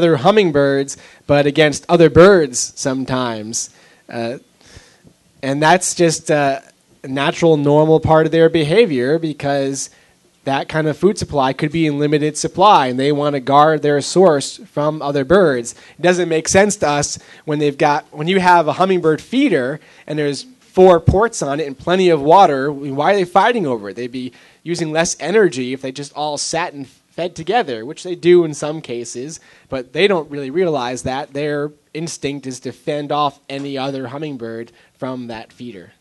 other hummingbirds, but against other birds sometimes. Uh, and that's just a natural, normal part of their behavior because that kind of food supply could be in limited supply and they want to guard their source from other birds. It doesn't make sense to us when they've got when you have a hummingbird feeder and there's four ports on it and plenty of water, why are they fighting over it? They'd be using less energy if they just all sat and fed together, which they do in some cases, but they don't really realize that their instinct is to fend off any other hummingbird from that feeder.